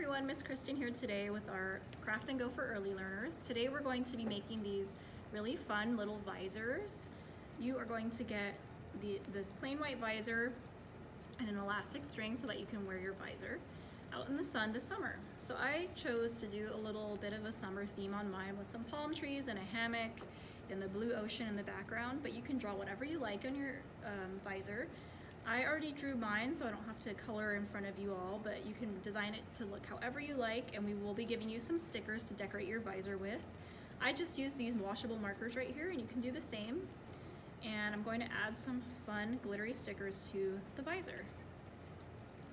everyone, Miss Kristen here today with our Craft and Go for Early Learners. Today we're going to be making these really fun little visors. You are going to get the, this plain white visor and an elastic string so that you can wear your visor out in the sun this summer. So I chose to do a little bit of a summer theme on mine with some palm trees and a hammock and the blue ocean in the background, but you can draw whatever you like on your um, visor. I already drew mine, so I don't have to color in front of you all, but you can design it to look however you like, and we will be giving you some stickers to decorate your visor with. I just use these washable markers right here, and you can do the same. And I'm going to add some fun glittery stickers to the visor.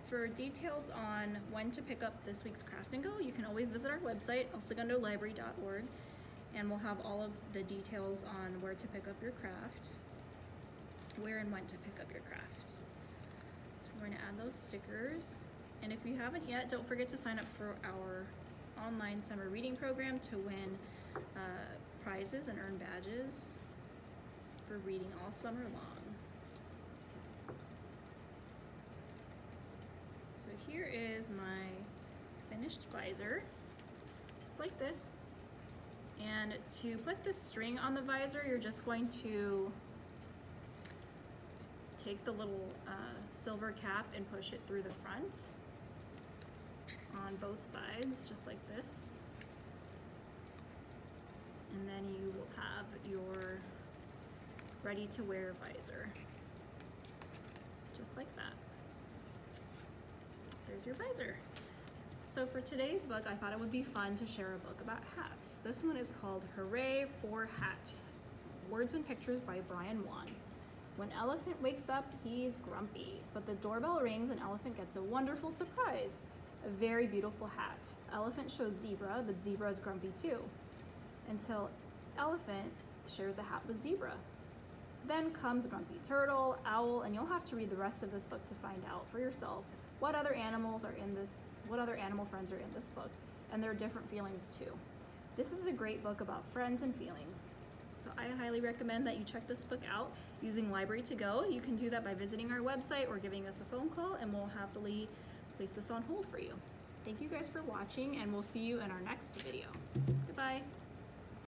For details on when to pick up this week's Craft and Go, you can always visit our website, elsegundolibrary.org, and we'll have all of the details on where to pick up your craft, where and when to pick up your craft. So we're going to add those stickers. And if you haven't yet, don't forget to sign up for our online summer reading program to win uh, prizes and earn badges for reading all summer long. So here is my finished visor, just like this. And to put the string on the visor, you're just going to take the little uh, silver cap and push it through the front on both sides, just like this. And then you will have your ready to wear visor, just like that. There's your visor. So for today's book, I thought it would be fun to share a book about hats. This one is called Hooray for Hat, Words and Pictures by Brian Won. When Elephant wakes up, he's grumpy, but the doorbell rings and Elephant gets a wonderful surprise, a very beautiful hat. Elephant shows Zebra, but Zebra is grumpy too, until Elephant shares a hat with Zebra. Then comes Grumpy Turtle, Owl, and you'll have to read the rest of this book to find out for yourself what other animals are in this, what other animal friends are in this book, and their different feelings too. This is a great book about friends and feelings. So I highly recommend that you check this book out using Library to Go. You can do that by visiting our website or giving us a phone call and we'll happily place this on hold for you. Thank you guys for watching and we'll see you in our next video. Goodbye.